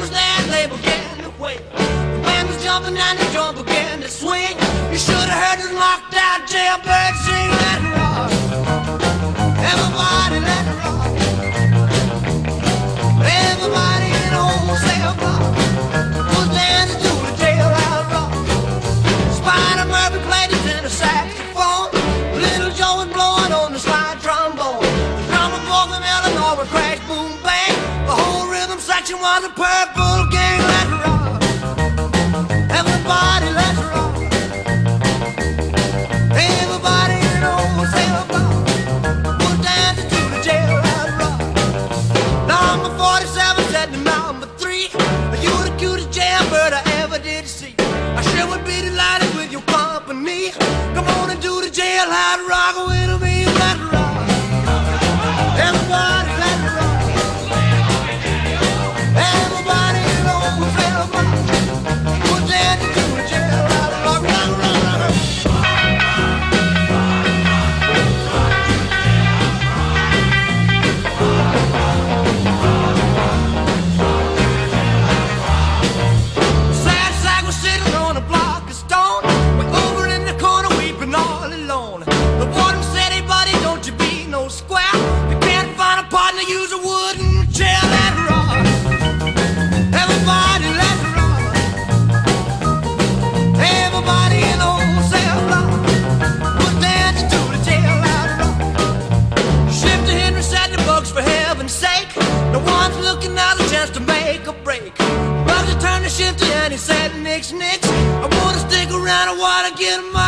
was there they began to. The band was jumping and the drum began to swing. You should have heard this knocked out jailbird sing. Let it rock. Everybody let it rock. Everybody in the whole cell block was dancing to the jailhouse rock. Spider Murphy played his tenor saxophone. Section was a purple gang. Let's rock. Everybody, let's rock. Everybody in whole cell block was dancing to the jailhouse rock. Number 47 said number 3 You the cutest jailbird I ever did see I sure would be delighted with your company Come on and do the jailhouse rock with me Let's rock alone. The warden said, Hey, buddy, don't you be no square. If you can't find a partner, use a wooden chair. Let rock. Everybody, let's rock. Everybody in whole cell block was dancing to the jailhouse rock. Shifter Henry said the books for heaven's sake. No one's looking out a chance to make a break. Bugsy turned to Shifter and he said, Nix, Nix, I wanna stick around, I wanna get my